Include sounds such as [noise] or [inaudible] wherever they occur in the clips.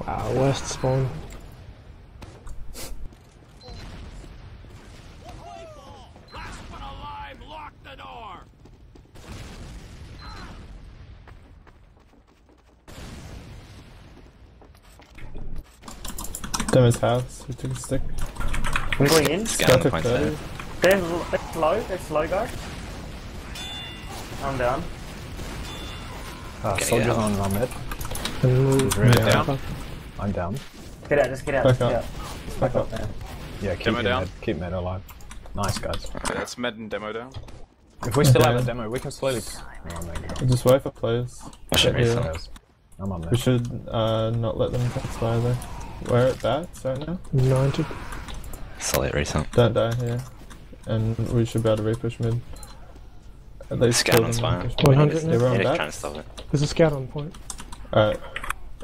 Wow, west spawn. Last one alive, lock the door! Demo's house. We took a stick. I'm going in. Scan Scott points there. They're, l- they're slow. They're slow, guys. I'm down. Uh, soldiers on uh, mid. And move. Really down. I'm down. Get out. Just get out. Back Just up. get out. [laughs] Back up. Yeah. Yeah, keep Demo down. mid. Keep mid alive. Nice guys. Okay, that's med and demo down. If we still have a demo, we can slowly. Oh, my God. Just wait for players. Push it, Yeah. Players. I'm on We should uh, not let them expire though. We're at bats right now. 90. Solid Risa. Don't die here. And we should be able to repush mid. At least Scout kill on them spire. and push 100 mid. now? Yeah, we're on Need to try and bats. stop it. There's a scout on point. Alright.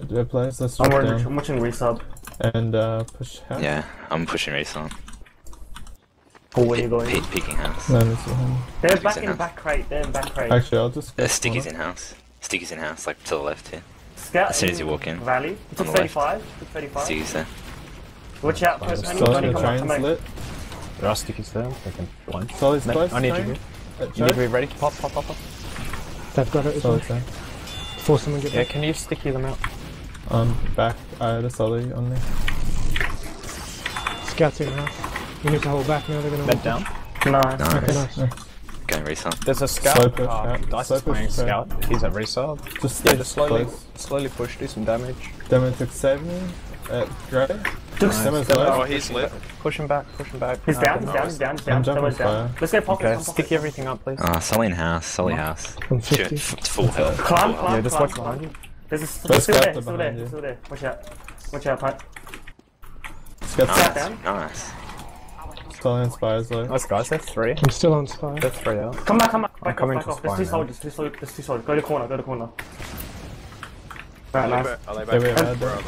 Do we have players? Let's I'm, drop watching, I'm down. watching resup. And uh, push house. Yeah, I'm pushing Risa. Or where Pe- you going? pe- peeking house. No, this is him. They're Sticky's back in in back crate. They're in back crate. Actually, I'll just go Uh, Sticky's in house. Sticky's in house, like to the left here. Scout as soon as you walk in. Valley. He took On the left. 35. Took 35. Sticky's there. Watch out. Tony, Tony, Solid, Tony, the come back, come train's lit. There are stickies there. We can blind. Solid's Mid, close. I need you. Uh, You need to be ready. Pop, pop, pop, pop. They've got it as well. Solid's there. Force them and get Yeah, can you sticky them out? Um, back. I had a solid on me. Scouts in house. We need to hold back now. They're gonna Mid hold down. Nice. Okay, Nice. nice. Going Risa. There's a scout. Slow push, uh. Dice Slow is playing push, yeah. scout. He's at resup. Just Yeah, just slowly, close. slowly push, do some damage. Demo took 70 at Grey. Just- Demo's Demo- low. Oh, he's lit. Push him back, push him back. He's Uh, down. He's down. He's down. He's down. jumping Someone's down. fire. Let's get pocket. Okay, some pocket. sticky everything up, please. Ah, Sully in house. Sully house. I'm Shoot, 50. f- full health. Climb, climb, Yeah, just climb, watch climb. behind you. There's a Let's still there. go Still there. you. Still there. Watch out. Watch out, Pat. Scout Nice. down. Nice. Solid inspires low. Nice guys, they're three. I'm still on spire. They're three out. Come back, come back. Back coming off, to back off. There's spine two now. soldiers. Two soldiers. There's two soldiers. Go to corner. Go to corner. Right, Are they nice. back? Are they back? that.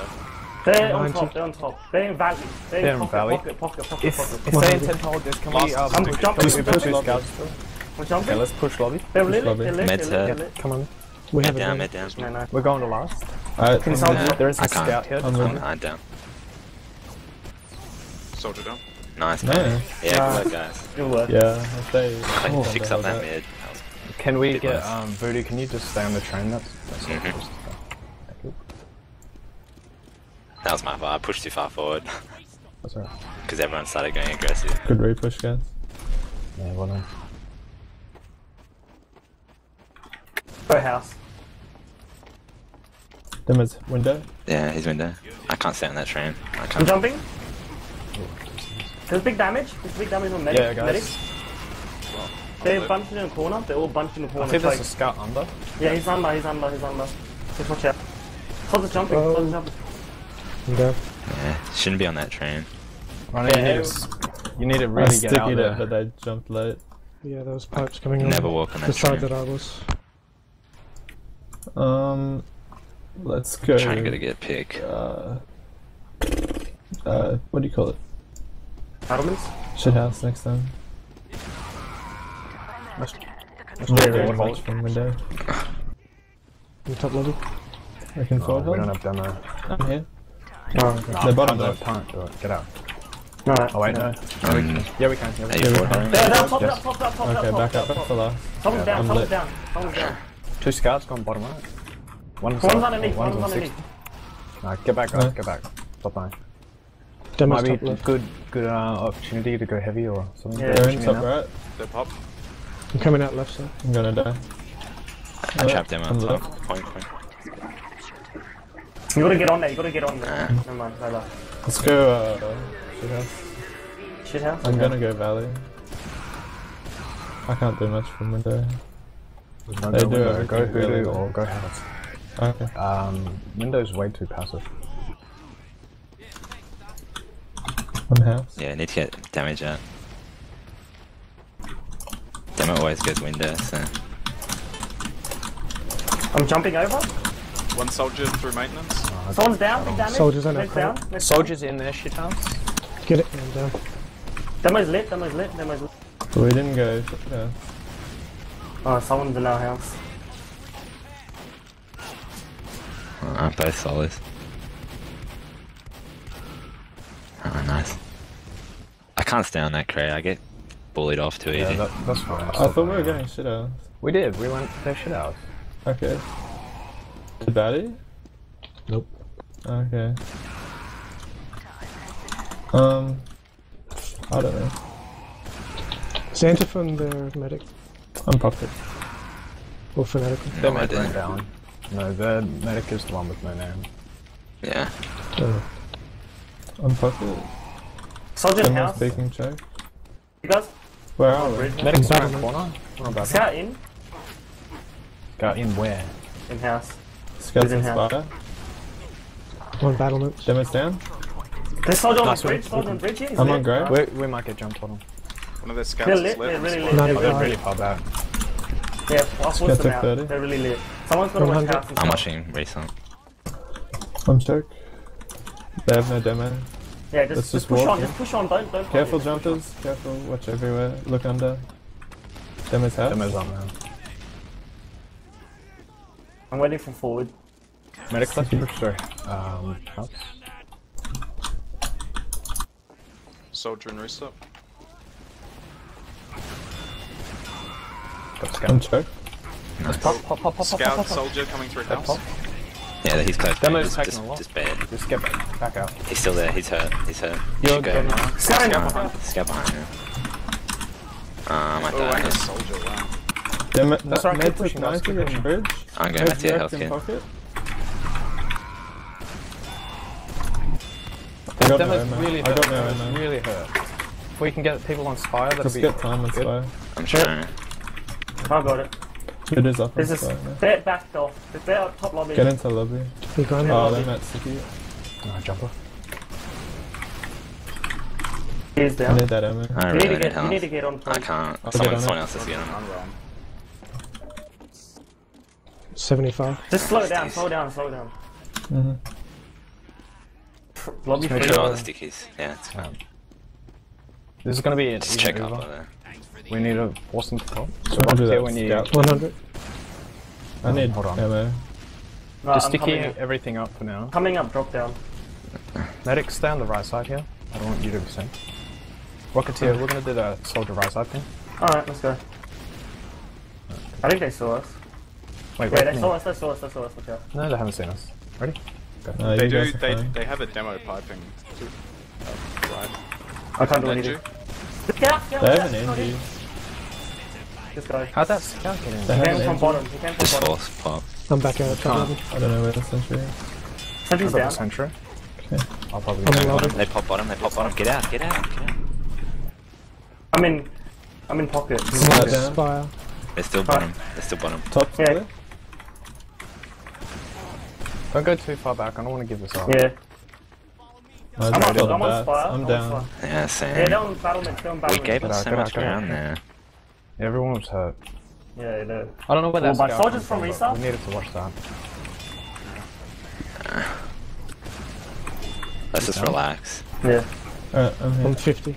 they? They're on top. They're on top. They're in valley. They're in They're in pocket, valley. Pocket, pocket, pocket, If, pocket. if they intend to hold this, can we, Last um, stick. push, Jump, can we jump, push jump, scouts? We're Okay, let's push lobby. They're lit. lobby. They're lit. They're lit. They're lit. Come on. We have Mid down, now. mid down. No, no. We're going to last. I, Can someone- there. There is a I can't. scout here. I'm just with- Ah, down. Soldier down. Nice, No. man. Yeah, Nah. good work, guys. Good work. Yeah, if they Like, oh, fix up hold that mid. That Can we get, nice. um, Voodoo, can you just stay on the train? That's, that's all. Just, uh, thank you. That was my fault. I pushed too far forward That's alright. because [laughs] everyone started going aggressive. Good repush, guys. Yeah, well done. Go house. Demo's window. Yeah, he's window. I can't stay on that train. I I'm jumping. There's big damage. There's big damage on medic. Yeah, guys. medic. They're bunched in a corner. They're all bunched in a I corner. I think there's a scout under. yeah, he's under. He's under. He's under. Just watch out. Soldier's jumping. Oh. Soldier's jumping. I'm. Yeah, shouldn't be on that train. Running, you Yeah, need to, you need to I really get out it, there. but they jumped late. Yeah, those pipes coming on. Never walk on The that side train. that I was. Um, let's go. Trying to get a good pick. Uh, uh, what do you call it? Battlements. Shit house next time. Let's- I'm Yeah, very from window. In top lobby. I can Oh, forward we don't have demo. I'm here. Oh, okay. No, They're bottom can't do it, left. can't do it. Get out. No. Oh wait, no. Um, Yeah, we can. Yeah, we can. you we forward? can. They're down. Top, Yes. top, top, top, top, Okay, top, back top, up top, back for last. Someone's down. Someone's down. Someone's down. Two scouts gone bottom right. One's, One's up, underneath. one's One's on underneath. 60. No, get back, No. guys. Get back. Top nine. Demo's Might be left. good, good uh, opportunity to go heavy or something. Yeah. Good They're in top now. right. They pop. I'm coming out left side. I'm gonna die. I trapped him I'm on left. top. Point, point. You gotta get on there. You gotta get on there. Nah. Never mind. Bye bye. Let's go. Uh, shit house. Shit house. I'm Okay. gonna go valley. I can't do much from window. No, They go do window, Go really hoodoo or go house. Okay. Um, Window's way too passive. One house. Yeah, need to get damage out. Demo always goes window, so. I'm jumping over. One soldier through maintenance. Someone's down. Big damage. Soldiers on Next that down. Next Soldiers in there, shit house. Get it. I'm down. down. Demo's lit. Demo's lit. Demo's lit. But we didn't go. Yeah. Oh, someone's in our house. after I saw this. Oh, nice. I can't stay on that cray. I get bullied off too yeah, easy. That, that's fine. I thought we were getting shit out. We did. We went to shit out. Okay. The Batty? Nope. Okay. Um, I don't know. Santa from their medic. I'm puffed. Or fanatical. No, I didn't. Down. No, their medic is the one with no name. Yeah. Oh. I'm pocket. Soldier in Someone's house. speaking check. You guys? Where are we? Bridge. Medic's I'm around back. corner. What about that? Scout in. Go in where? In house. Scouts Who's in and house? spider. One battlements. Demo's down. There's soldier on the Nice one. bridge. Soldier on the bridge. He's I'm on grey. We, we might get jumped on them. One of their scouts They're is lit. They're really as lit. well. Ninety Oh, they're really far back. Yeah, I'll force them out. 30. They're really lit. Someone's gonna watch house I'm stuff. watching recent. I'm check. They have no demo. Yeah, just, Let's just just push walk, on. yeah. Just push on. Don't don't. Careful just push jumpers. Careful. Watch everywhere. Look under. Demo's house. Demo's on now. I'm waiting for forward. Medic, let's push. Um, house. Soldier and reset. Got I'm scout. check. Pop, pop, pop, pop, pop, Scout, pop, pop. soldier coming through house. pop. Yeah, he's close. Demo's just, taking just, a lot. just bad. Just get back, back out. He's still there. He's hurt. He's hurt. You're Should go. good now. Scout in. Scout, scout behind him. Um, I Oh, and a died. soldier, wow. Demo. That's right, Med pushing, guys, 90 keep on pushing. bridge. I'm going back to your Med's health wrecked in kit. pocket. I got no Demo's ammo. really I hurt. got no Demo's ammo. really hurt. If we can get people on Spire, that'll Just be get time and good. I'm trying. I got it. It is up This and is slow. yeah. they're backed off. They're at top lobby. Get into lobby. He gone. Oh, lobby. they're at City. No, jumper. He's I down. need that ammo. I You really need to need get. You need to get on. I can't. I'll Someone, get on someone else is getting. I'm. Seventy-five. Just slow down. Slow down. Slow down. Mhm. Lobby make free. Oh, the stickies. Yeah, it's fine. This is gonna be it. Just check up over there. We need a force them to top. So I'll do that when you. One hundred. I need Hold on. ammo. No, just I'm sticky everything up for now. Coming up. Drop down. Medic, stay on the right side here. I don't want you to be seen. Rocketeer, we're gonna do the soldier right side thing. All right, let's go. I think they saw us. Wait, Yeah, wait. they saw us. They saw us. They saw us. Watch out. No, they haven't seen us. Ready? No, They do. They fine. they have a demo piping. Oh, right. I can't do Behind anything. You. Just get out. Get out. They have an out. NG. Just go. How'd that scout get in? They He have came from bottom. He came from Just bottom. force pop. I'm back out. Top lobby. I don't know where the sentry is. Sentry's I've got down. the sentry. Okay. I'll probably I'm go. Bottom. They pop bottom. They pop bottom. Get out. Get out. Get out. I'm in. I'm in pocket. Scout down. Spire. They're still bottom. They're still bottom. Top Yeah. Don't go too far back. I don't want to give this up. Yeah. I I'm on. got I'm on bats. spire. I'm on down. Spire. Yeah, Yeah, same. they're on battlements. They're on We gave Get us out, so much out, get out. ground there. Yeah, everyone was hurt. Yeah, they I don't know where Well, that my scout soldiers come from but Restart? We needed to watch that. Uh, let's just relax. Yeah. Alright, I'm here. I'm fifty.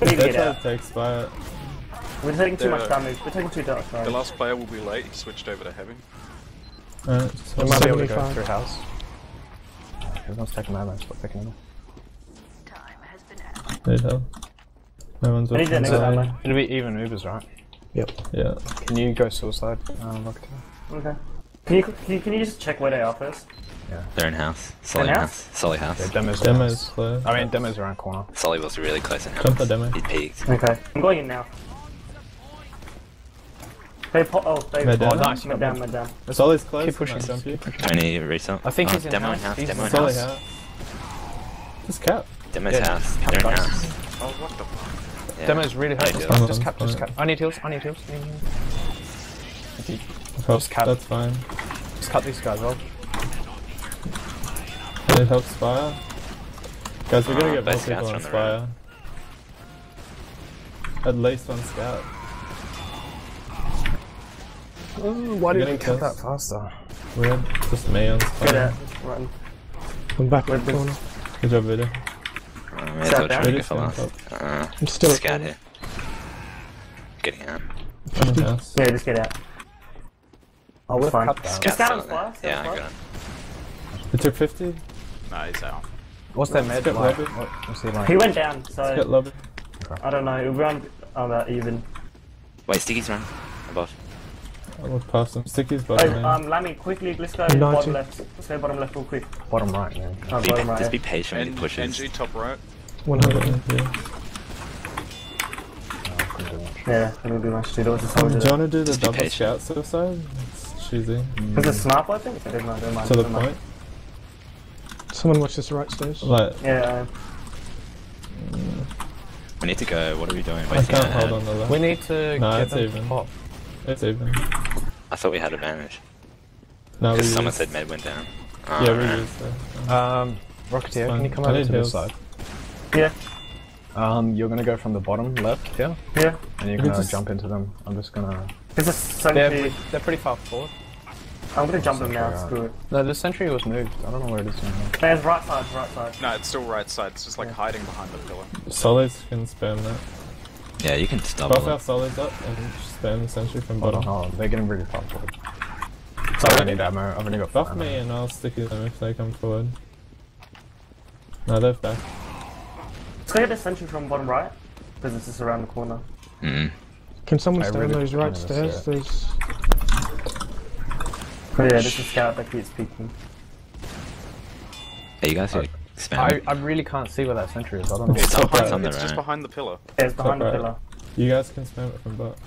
We need to get out. Takes, but... We're taking too The- much damage. We're taking too much damage. The last player will be late. He switched over to heavy. Alright, uh, just We might be able to go 75. through house. Everyone's taking ammo. Stop taking ammo. Need help. No one's I need that watching next side. ammo. It'll be even Ubers, right? Yep. Yeah. Can you go suicide, uh, Rocketeer? Okay. Can you, can you can you just check where they are first? Yeah. They're in house. Solly In house. Solly house. Yeah, demos. Demo's around- slow. I mean, demos around corner. Solly was really close in house. Jump the demo. He peaked. Okay. I'm going in now. They pop. Oh, they. Med oh, down? nice. Med down. Med down. Solly's close. Keep pushing, Jump keep you. pushing. Tony reset. I think oh, he's in demo house. house. He's Demo in in house. house. Just cap. Demo's Yeah, house. count They're in house. Oh, what the fuck? Yeah. Demos really hurt. I Just, do. just cap, just fine. cap. I need heals. I need heals. I need heals. Help. cap. That's fine. Just cut these guys off. I need help spire. Guys, we're gonna Ah, get more both people on on the spire. At least one scout. Why did did we we cut cut that that faster? Weird. Just me on Get out. Run. I'm back Where in the corner. Good job, Vida. Um, yeah, Sat down. trying to Vida go for last. stand Uh, I'm still at scout here. Getting out. I'm in house. Yeah, just get out. Oh, we've fine. cut that. Just Scout's scout still on in there. spire, scout Yeah, I spire. got it. It took 50. Nah, he's out. What's their med get like? What- What's he like? He went down, so lobby. I don't know. It'll run about even. Wait, Sticky's run. Above. I'll look past them. Sticky's Oh, bottom lane. um, Lammy, quickly, let's go Ninety. bottom left. Let's go bottom left real quick. Bottom right, man. Oh, Be, bottom right. just be patient when N- he pushes. NG top right. 100. Yeah. Yeah, it'll do much too. There was a Um, soldier do you there. want to do the Just double patient. scout suicide? It's cheesy. There's a sniper, I think? Never mind, never mind, To the never mind. point. Someone watch this right stairs. Like, Yeah, We need to go. What are we doing? I Wasting can't hold on the left. We need to No, get them even. to pop. It's even. I thought we had advantage. No, we Because someone used- said med went down. Yeah, we Alright. used it. Um, Rocketeer, can you come I over need to this side? yeah, Um, you're gonna go from the bottom left here, yeah. and you're We gonna just- jump into them. I'm just gonna. There's a They're, sentry. they're pretty far forward. I'm gonna jump them now, Sentry, screw it. No, the sentry was moved. I don't know where it is now. There's right side, right side. No, it's still right side. It's just like hiding behind the pillar. Solids can spam that. Yeah, you can just Buff double our it. solids up and spam the sentry from bottom. hold on. They're getting really far forward. So I don't need ammo. I've only got Buff ammo. me and I'll stick sticky them if they come forward. No, they're back. Let's go get the sentry from bottom right. Because it's just around the corner. Mm. Can someone I stay on really those right wanted to see stairs? it. There's Oh, yeah, this is scout that keeps peeking. Hey, you guys are I. I really can't see where that sentry is. I don't know. [laughs] It's What, top right. It's just behind the pillar. Yeah, it's behind the right. pillar. You guys can spam it from bot.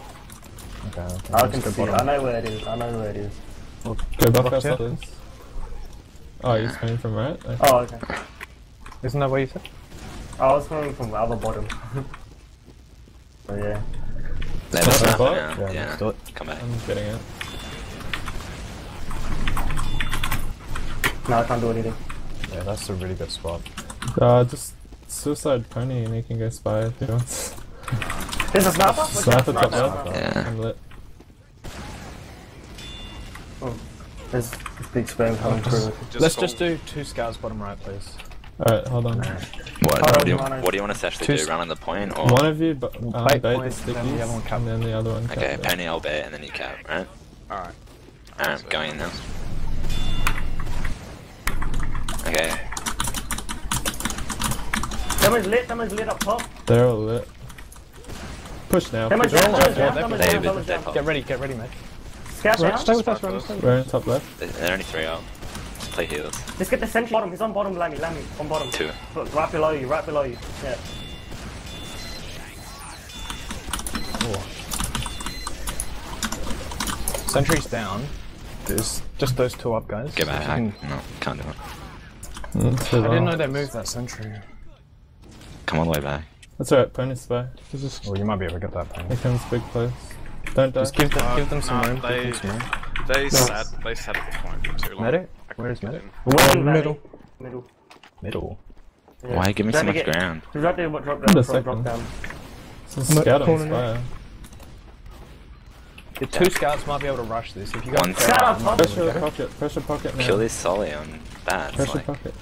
okay, okay, I can go see it. I know where it is. I know where it is. Go buff our Rocketeer? solids. Oh, you're spamming from right? Okay. Oh, okay. Isn't that what you said? I was coming from the other bottom. [laughs] so yeah. Let us Snap know bot? Yeah, Yeah, do it. come back. I'm getting it. No, I can't do anything. Yeah, that's a really good spot. Uh, just suicide pony and he can go spy if he wants. There's a sniper? Watch Sniper out, top left. Yeah. I'm lit. There's a big spam coming through. Just Let's just do two scouts bottom right, please. Alright, hold on. What, what, do you, what do you want us to actually do? s- Run on the point or? One of you bu- um, Bait bait the point, stickies, then the other one cap. and then the other one cap Okay, it. pony, I'll bait, and then you cap, right? Alright. Alright, I'm going in now. Okay, Someone's lit, someone's lit up top. They're all lit. Push now. Someone's Push. down, someone's down, someone's down, someone's down. Get ready, get ready, mate. Scout right, down. stay with us, Just Ryan. fight Stay with We're in top left. they're only three out. Just play heals. Let's get the sentry bottom. He's on bottom, Lammy, Lammy, on bottom. Two. Right below you, right below you. Yeah. Sentry's down. There's just those two up, guys. Get If you back. can- No, can't do it. Mm, I didn't know they moved that sentry. Come all the way back. That's alright, pony spy. There's this you might be able to get that Here thing. comes big place. Don't die. Just give them, Uh, give them some no, room. they- Give them some room. They sat. They sat at the point for too long. Medic? I couldn't Where's get medic? in. One middle. Middle. Middle. Yeah. Why give me Trying so to much get- ground? He's right there, what drop Wait down, a drop, drop second. down. It's a I'm at scout on corner spire. The two scouts might be able to rush this. If you guys One go Scout out, up you top. might be able to Pressure get it. pocket, pressure pocket now. Kill this Solly on bats. Pressure Like, pocket.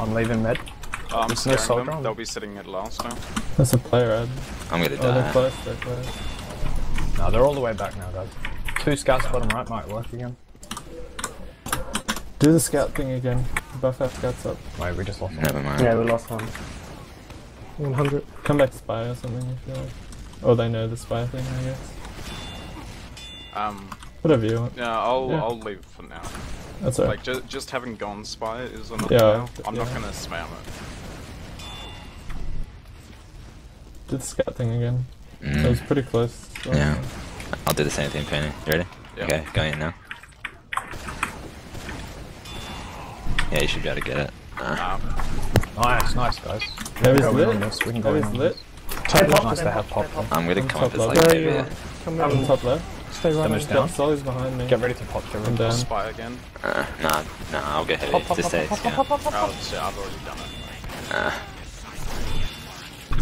I'm leaving med. Oh, I'm There's no scaring them. on They'll be sitting at last now. That's a player ad. I'm gonna Oh, they're die. close, they're close. No, they're all the way back now, guys. Two scouts bottom right might work again. Do the scout thing again. Buff our scouts up. Wait, we just lost one. Never mind. Yeah, we lost one. 100. Come back spy or something if you like. Or they know the spy thing, I guess. Um, Whatever you want. yeah, I'll Yeah. I'll leave it for now. That's alright. Like ju- just having gone spy is enough Yeah, now. I'm not gonna spam it. Do the scout thing again. Mm. That was pretty close. so- Yeah. I'll do the same thing, Penny. You ready? Yeah. Okay, going in now. Yeah, you should be able to get it. Uh, Um, Nice, nice, guys. Heavy's Go in lit. on this, we can go in Heavy's on lit. this. Hey, pop, nice hey, to have pop, pop. hey, pop. I'm gonna On come up top as left. like Where are you? maybe. Come On round. top left. Stay right Damage on. down. Got Solly's behind me. Get ready to pop, get I'm ready to down. spy again. Uh, nah, nah, I'll go heavy. pop, pop, Just pop, stay pop, scout. pop, pop, pop, pop. Oh shit, I've already done it. Uh,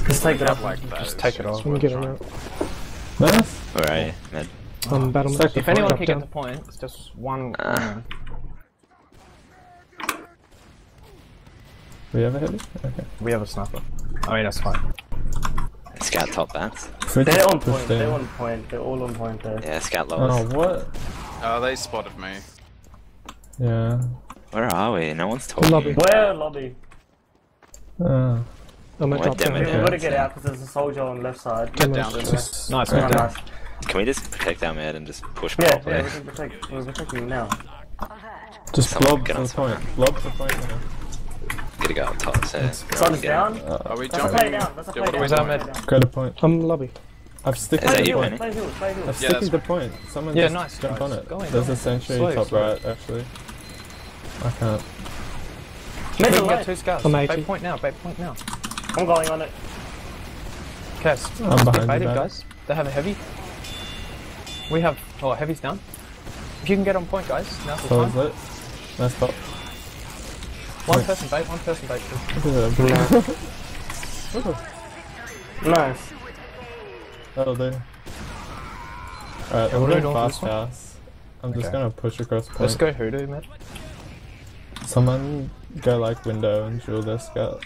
Just take it Have up. like that. Just take it is off. I'm worth getting trying. out. Nice. where are you? Battle Stack If anyone point can up get the point, it's just one. Uh. We have a heavy? Okay. We have a sniper. I mean, that's fine. Scout top bats. If They're on point, they're on point, they're all on point there. Yeah, scout Oh, what? Oh, they spotted me. Yeah. Where are we? No one's The talking. lobby. Where lobby? Ah, I'm at Why top damn it, down. We Yeah. gotta get out because there's a soldier on left side. Get down Nice, Yeah, down. nice. Can we just protect our mid and just push Yeah, properly? yeah, we can protect. We're protecting now. just Someone blob get to the someone. point. Blob to the point now. Gotta go up top, so. Sun's get- down. Are we That's a jumping? play down. That's a play what down. we Is mid? Play down. Go to point. I'm lobby. I've sticky Is that the you, point. Play heals, play I've heals. Yeah, sticky that's the point. Someone Yeah, just nice, jump guys. on it. Go in, There's go a in. sentry Slow, top slow. right, actually. I can't. Mid We to can get left. two scouts. I'm Bait 80. point now, bait point now. I'm going on it. Cass, I'm behind get you, baited, guys. They have a heavy. We have. Oh, heavy's down. If you can get on point, guys, now's the So is time. lit. Nice pop. One Wait. person bait, one person bait. Look. [laughs] Nice. That'll do. Alright, we'll I'm do going fast this one. house. I'm just Okay. gonna push across point. Let's go hoodoo, mid. Someone go like window and jewel their scout.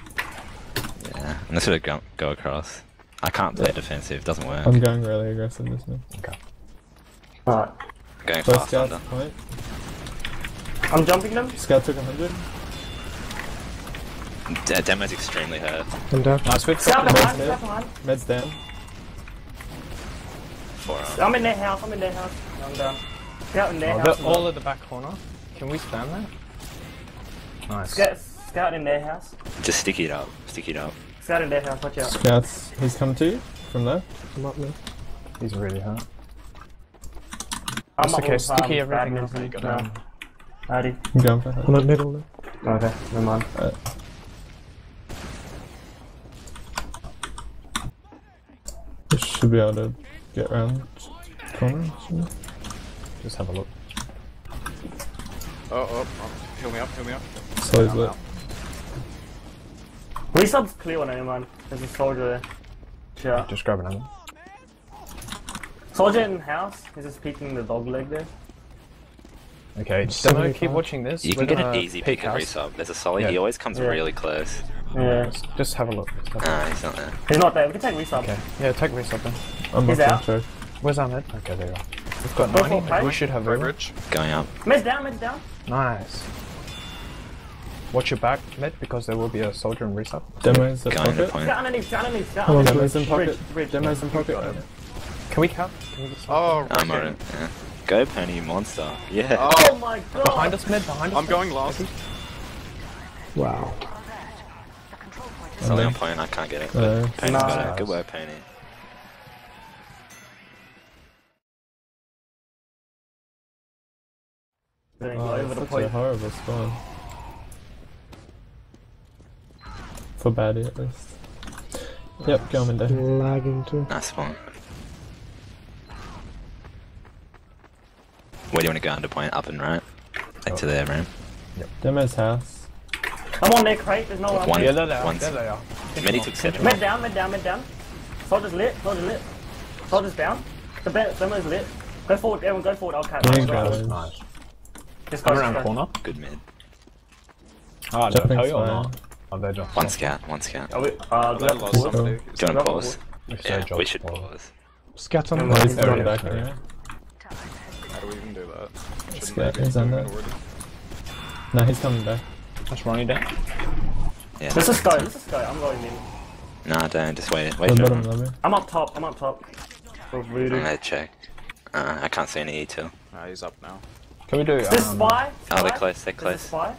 Yeah, I'm just gonna go, go across. I can't play defensive, doesn't work. I'm going really aggressive this man. Alright. going First fast under. point. I'm jumping them. Scout took 100. D- Demo's extremely hurt. I'm down. Nice, we've Scout got behind, mid. scout behind. Med's down. Forearm. I'm in their house, I'm in their house. I'm down. Scout in their Oh, house. they're all well. at the back corner. Can we spam that? Nice. Scout, scout in their house. Just stick it up. Stick it up. Scout in their house, watch out. Scouts, he's come to you from there. I'm up now. He's really hurt. I'm That's okay, sticky everything badminton, up, you got um, no. down. Howdy. I'm going for I'm that. at middle now. Okay, never mind. We should be able to get around corner. shouldn't? Just have a look. Oh, oh, oh, heal me up, heal me up. So he's I'm lit. out. Resup's clear on anyone. There's a soldier there. Sure. Just grab another. Soldier in house. He's just peeking the dog leg there. Okay, Demo, 75. keep watching this. You We're can get an uh, easy peek pick of house. resup. There's a solid. Yeah. He always comes Yeah. really close. Yeah. Just have a look. Just have a he's not there. He's not there. We can take resup. Okay. Yeah, take me something. I'm He's watching out. choke. Where's our mid? Okay, there you are. We've got Go 90. We should have Right over. bridge. Going up. Med's down, med's down. Nice. Watch your back, mid, because there will be a soldier in resup. Demo's at Going pocket. point. Scout underneath, scout underneath, scout Come on, underneath. Demo's in pocket. bridge. Demo's in pocket. Can we cap? Can we just... Oh, I'm okay. on it. Yeah. Go, Penny, you monster. Yeah. Oh, Oh my god. Behind us, mid, behind us. I'm mid. going last. Wow. It's only on point. I can't get it. No. But Penny's got it. Good work, Penny. Oh, got over that's point. a horrible spawn. For baddie at least. Yep, go in there. Lagging too. Nice one. Where do you want to go under point? Up and right? Like to there, man. Demo's house. I'm on their crate, there's no one. One. Yeah, there they are. Once. There they are. Many took seven. Mid down, mid down, mid down. Soldier's lit, soldier's lit. Soldier's down. The be- demo's lit. Go forward, everyone go forward, I'll catch. Green Go Nice. Just go, I'm around go. corner. Good mid. Oh, did I Jumping tell you or not? Oh, they're just. One scout. One scout. Are we, uh, do we I to lost pause? somebody. Do you want to pause? Say Yeah, we should pause. Scat on the right. he's There going back anyway. How do we even do that? Shouldn't Scout is on doing there. No, he's coming back. That's Ronnie down. Yeah. Let's just go, let's just go, I'm going in. Nah, don't. Just wait. The Wait for him. I'm up top, I'm up top. For I'm gonna check. Uh, I can't see any E2. Nah, he's up now. Can we do? Is this Um, spy? Oh, they're close. They're Is this close. spy?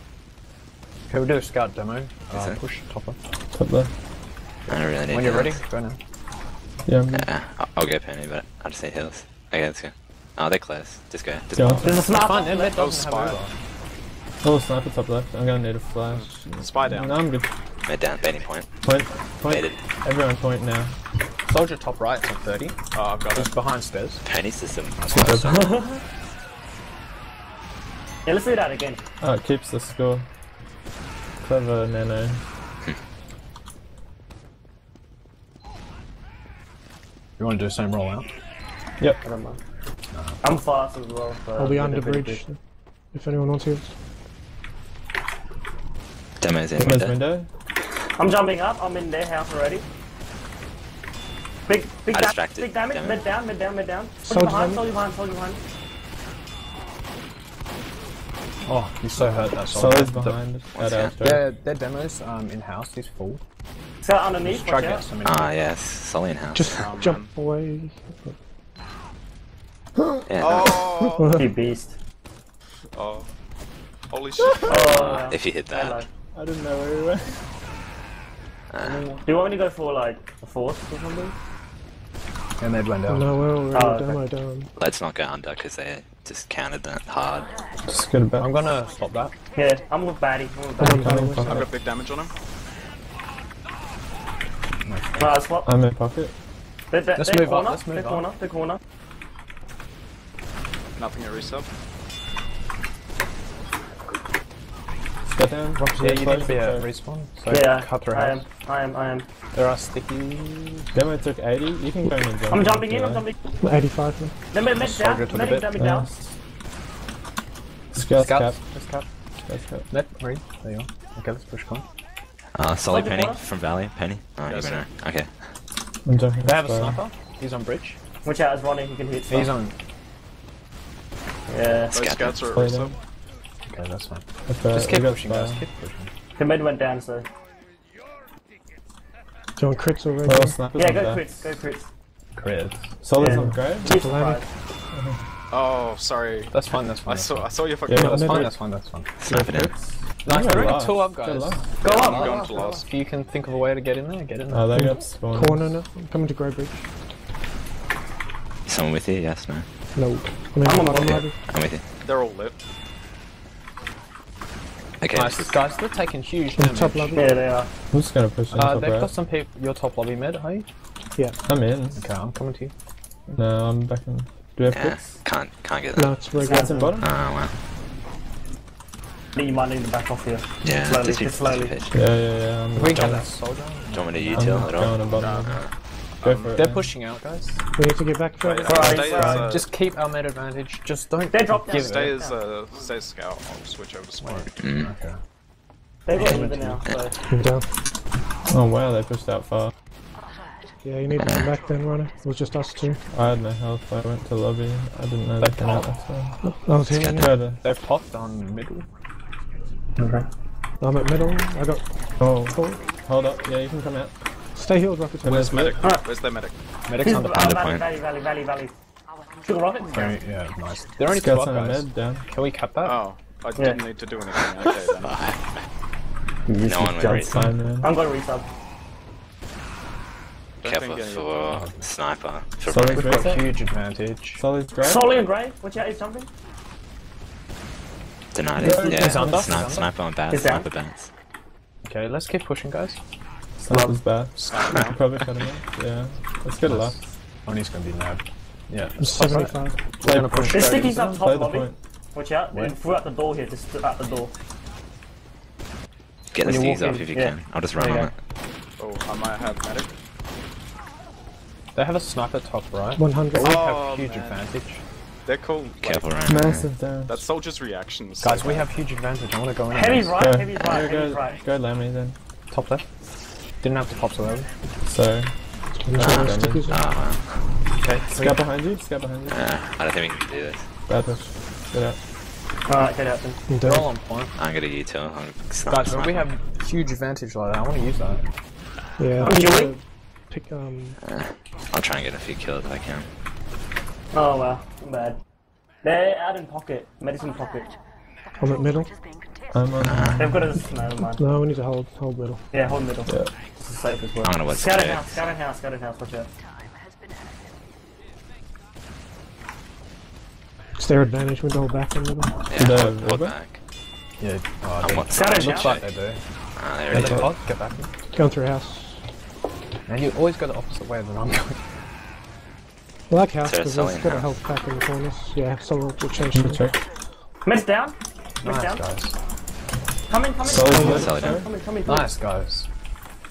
Can we do a scout demo? Uh, push top left. Top left. I don't really need When you're ready, go now. Yeah, I'm good. Uh, I'll- I'll go Penny, but I just need heals. Okay, let's go. Oh, they're close. Just go. Just Go. pop. There's a sniper. Fine, then mid Oh, doesn't have spy. over. Oh, sniper top left. I'm gonna need a flash. Spy down. No, I'm good. Mid down. Baiting point. Point. Point. Baited. Everyone point now. Soldier top right at 30. Oh, I've got He's it. behind stairs. Penny system. [laughs] Yeah, let's do that again. Oh, it keeps the score. Clever nano. You want to do the same rollout? Yep. I don't mind. Uh, I'm fast as well. So I'll be I'm under bridge. quick. If anyone wants heals. Demo's in. Demo's window. window. I'm jumping up. I'm in their house already. Big, big, da- big damage. Damn. Mid down, mid down, mid down. Soldier Soldier behind, soldier behind, soldier behind. Oh, he's so hurt that soldier. Solid's behind at What's our that? Their, their demos um, in house, he's full. Is that underneath, Try get some in. Ah, yes, Sully in house. Just Oh, jump away. [gasps] yeah, no. Oh, You beast. oh. Holy [laughs] shit. Oh, if you hit hello. that. I didn't know where he went. Do you want me to go for like a force or something? And they went down. No, we're already Oh, okay. demo down. Let's not go under because they just countered that hard. Just get it back. I'm gonna stop that. Yeah, I'm with Batty. I'm with Come Batty. on, Coming, come on. I've got big damage on him. Right, swap. I'm in pocket. They're, they're, Let's they're move up, corner. let's move they're up. corner. They're corner. Nothing at resup. Get down. Yeah, you need close, to be at sorry. respawn. So Yeah, cut through I am. I am. I am. There are sticky. Demo took 80. You can go in and jump. I'm jumping in. I'm jumping. 85 now. Then med, med down. to the Medic down. me Yeah. down. Scout's cap. Scouts. Just cut. Scout's cap. Net, read. There you are. Okay, let's push con. Uh, Sully Penny from Valley. Penny. Oh, you Yes. better. Okay. I'm jumping. They have a sniper. He's on bridge. Watch out, it's Ronnie. He can hit. He's on. Yeah. Those scouts are at Play resup. them. Okay, that's fine. Okay, Just keep pushing, guys. Keep pushing. The med went down, so. Do you want crits already? Well, snipers Yeah, go back. crits. Go crits. Crit. Solid's Yeah. on grave. Be Landing. surprised. Oh, sorry. That's fine. That's fine. I saw. I saw your fucking. Yeah, That's Mid- fine. That's fine. That's fine. Sniper down. Nice. Go Bring last. two up, Go guys. last. Go I'm going to last. If you can think of a way to get in there, get in oh, there. Oh, they got spawned. Corner now. I'm coming to Grey Bridge. Someone with you? Yes, no. No. I mean, I'm on I'm bottom. ready. I'm with you. They're all lit. Okay. Nice, this guys. They're taking huge damage. top lobby. Yeah, they are. I'm just gonna push in Uh, they've right. got some people. Your top lobby med, are you? Yeah. I'm in. Okay, I'm coming to you. No, I'm back in. Do we have Yeah, picks? can't can't get that. No, it's regular. Scouts in bottom? Oh wow. You might need to back off here. Yeah. Slowly, just just slowly. Yeah, yeah, yeah. I'm If we get going- that soldier. Do you want me to I'm util at all? going to bottom. Go for it. They're man. pushing out, guys. We need to get back further. Stay Right, as, right. uh, Just keep our med advantage. Just don't They dropped down. give Stay it. as uh, stay as scout. I'll switch over to smoke. Okay. They've got even now, so. Move down. Oh wow, they pushed out far. Yeah, you need to come back then, Runner. It was just us two. I had no health. I went to lobby. I didn't know they came out that far. I was healing you. Try. They've popped on middle. Okay. I'm at middle. I got Oh, full. hold up. Yeah, you can come out. Stay healed, Rocket. Where's there's medic? medic. Where's their medic? Medics on the Under valley, point. valley, valley, valley, valley. Sugar rocket? Very, yeah, nice. They're only two Scouts up, on the guys. med down. Can we cap that? Oh, I Yeah. didn't need to do anything. Okay then. [laughs] No one would Jump. read. I'm going to resup. Don't Careful for sniper. For Solid running. We've got grave. huge advantage. Solid grave. Solly and Grey, watch out, he's jumping. Denied it. Yeah. He's under, Sni- he's under. Sniper on bats. He's down. Sniper bats. Okay, let's keep pushing, guys. Sniper's bad. [laughs] We could probably cut him out. Yeah. Let's get it last. Oni's gonna be mad. Yeah. I'm 75. We're gonna push. There's straight. stickies up Play top the lobby. point. Watch out, Where? and throughout the door here, just at the door. Get the When you stickies walk off if you yeah. can. I'll just run There on you it. Oh, I might have medic. They have a sniper top right. 100. We Oh, have huge man. advantage. They're cool. Like, Careful around. Massive damage. That soldier's reaction was Guys, so we have huge advantage. I wanna go in. on Heavy's this. right, Go. heavy's right, Yeah, heavy's go, right. go Lammy then. Top left. Didn't have to pop so early. So, Stickies. Oh. Okay. scout behind you. Scout behind you. Uh, I don't think we can do this. Bad push. Get out. Alright, get out then. I'm They're all on point. I'm gonna util. I'm. Guys, we have huge advantage like that, I wanna use that. Yeah. I'm I'm Pick, um, I'll try and get a few kills if I can. Oh wow, I'm bad. They're out in pocket, medicine pocket. I'm at middle. I'm on. They've got a no man. No, we need to hold, hold middle. Yeah, hold middle. Yeah. This is safe as well. I'm gonna watch Scout in the house, scout in house, scout in house, watch out. It's their advantage. We hold back in middle. Yeah, The hold, hold river? back. Yeah. Oh, I'm they, what Scout in looks like they do. Ah, there Yeah, it they is. pod, get back. Going through house. And you always go the opposite way than I'm going. I like house So because selling it's got a house. health pack in the corners. Yeah, someone will change Good to check. Med's down. Med's Nice down. guys. Come in, come in. Solid come in, good. Solid. Come in, come in. Nice guys.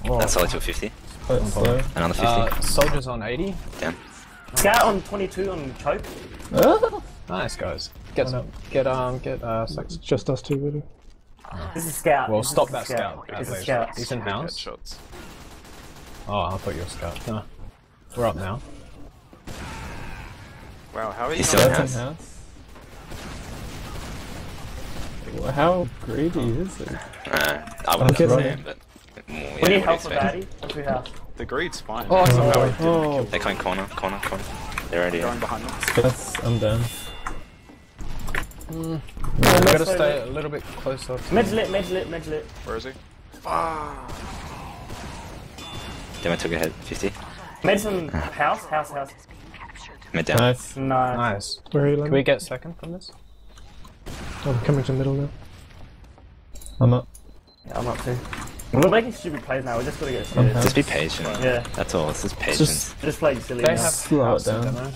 Oh, That's solid to a 50. Play it slow. Another 50. uh, soldiers on 80. Down. Scout on 22 on choke. [laughs] Nice guys. Get some, get um get uh It's sex. just us two, really. This is scout. Well, This stop that scout. This at is scout. He's in house. Headshots. Oh, I thought you were scout. No. We're up now. Wow, how are you He's still in That's in house. House. How greedy is it? Uh, I wouldn't get say it. it, but more, yeah, We need what do you help for expect? baddie. What's we have? The greed's fine. Oh, it's Somehow okay. Oh. kill- They're coming corner, corner, corner. They're already Going behind them. That's I'm down. We let's gotta stay with- a little bit closer. to- Med's lit, med's lit, med's lit. Where is he? Demo took a hit, 50. Med's in house, house, house. Mid down. Nice. No. Nice. Where are you, Can we get second from this? I'm coming to the middle now. I'm up. Yeah, I'm up too. We're making stupid plays now, we just gotta get serious. Okay. Just be patient. Yeah. That's all. It's just patience. Just Just playing silly They now. have Slow it house down.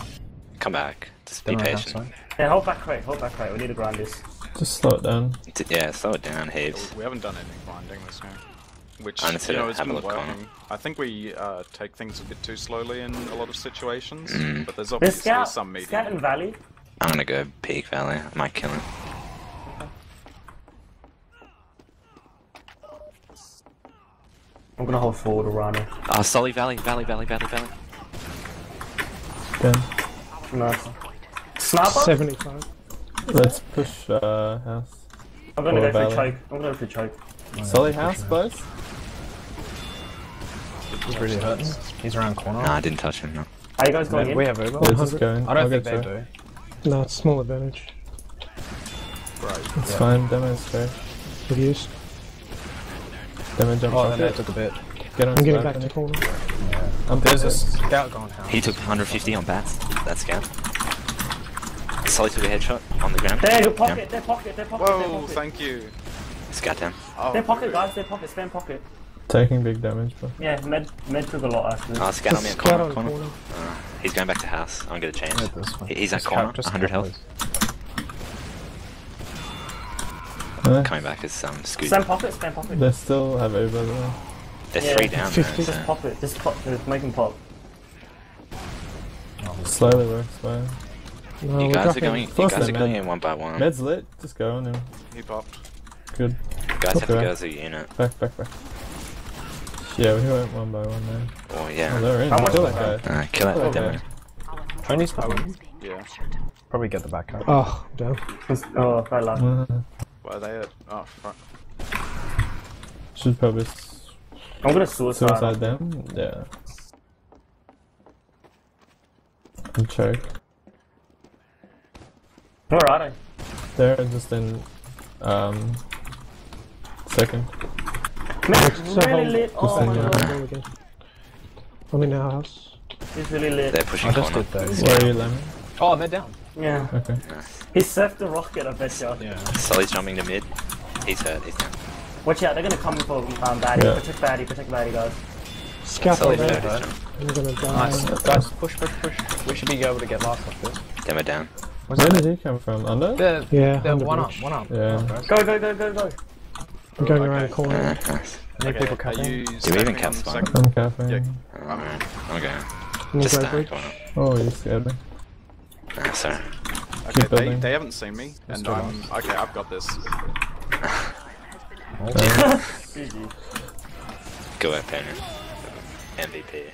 Come back. Just be Demo house, patient. Yeah, hold back crate, hold back crate, we need to grind this. just slow it down. D- Yeah, slow it down, Heaves. We haven't done any grinding this game. Which, Honestly, you know, has a been look on working. I think we uh, take things a bit too slowly in a lot of situations, Mm. but there's There's obviously scout, some scout medium. and valley. I'm gonna go peak valley. I might kill him. I'm gonna hold forward Rhino. Oh, Sully Valley, Valley, Valley, Valley, Valley. Down. Nice. Sniper? 75. Let's push uh, house. I'm gonna Or go for valley. choke. I'm gonna go for choke. Solid house, boys. He's really hurting. He's around corner. Nah, I didn't touch him. No. Are you guys going we, in? we have Uber. Yeah, 100. just going. I don't I'll think they through. do. No, it's small advantage. Right. It's fine. Demo's fair. Good use. Demo jump Oh, off then took a bit. Get on I'm getting back to finish. corner. I'm There's a scout going house. He took 150 on bats. That scout. Sully took a headshot on the ground. There, your pocket, their pocket, their pocket, their Whoa, pocket. thank you. Scout down. Oh, Their pocket, good. guys, their pocket, spam pocket. Taking big damage, but Yeah, med, med took a lot actually. Oh, scout on me Just in scout corner. corner. corner. Uh, he's going back to house. I'm gonna change. Yeah, this one. He- He's at corner, 100 health. please. Uh, Coming back is um, Scoot. Spam pocket, spam pocket. They're still have Uber though. They're Yeah. three down. though, 50. so- Just pop it, just pop, just make him pop. Slowly works fine. No, You we're guys are going. You guys are going in one by one. Med's lit. Just go on him. He popped. Good. guys have to go as a unit. Back, back, back. Yeah, we went one by one there. Oh Oh, yeah. they're in. How much Kill that guy. Uh, kill that Okay. demo. Tony's coming. Yeah. Probably get the back up. Oh, I'm down. Oh, very lucky. Where are they at? Oh, front. should probably I'm gonna suicide. suicide them. Yeah. And choke. Where are they? They're just in um second. Man, So really hold- lit. Oh in my your- god, Go again. I'm in our house. he's really lit. They're pushing I just corner. did those. Where are you, Lemon? Oh, they're down. Yeah, Okay. he surfed the rocket. I bet you. Yeah. Sully's jumping to mid. He's hurt. He's down. Watch out, they're gonna come for um, baddie. Yeah. Protect baddie, protect baddie, guys. Scout Sully's over there. He's. I'm gonna die. Nice. Guys, push, push, push. We should be able to get last off this. Demo down. Where that? did he come from? Under? They're, Yeah, they're on the one up, one up. Yeah. Go, go, go, go, go. I'm going Okay. around the corner. Uh, nice. Any Okay, people are capping? you Do we even standing cap spawn? second? I'm capping. Yeah. I'm going. Just gonna go stack. bridge. Why not? Oh, you scared me. Ah, sorry. Okay, they, they haven't seen me, and I'm okay. I've got this. [laughs] Go out, Penny. MVP.